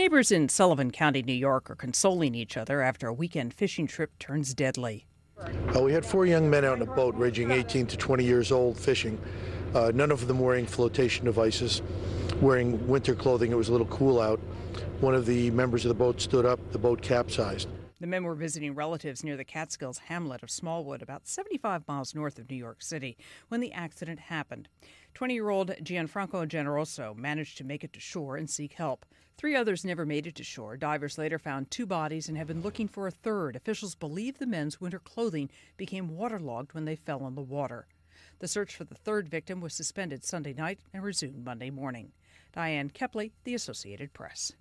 Neighbors in Sullivan County, New York, are consoling each other after a weekend fishing trip turns deadly. Uh, we had four young men out in a boat ranging 18 to 20 years old fishing. Uh, none of them wearing flotation devices, wearing winter clothing. It was a little cool out. One of the members of the boat stood up. The boat capsized. The men were visiting relatives near the Catskills hamlet of Smallwood, about 75 miles north of New York City, when the accident happened. 20 year old Gianfranco Generoso managed to make it to shore and seek help. Three others never made it to shore. Divers later found two bodies and have been looking for a third. Officials believe the men's winter clothing became waterlogged when they fell in the water. The search for the third victim was suspended Sunday night and resumed Monday morning. Diane Kepley, The Associated Press.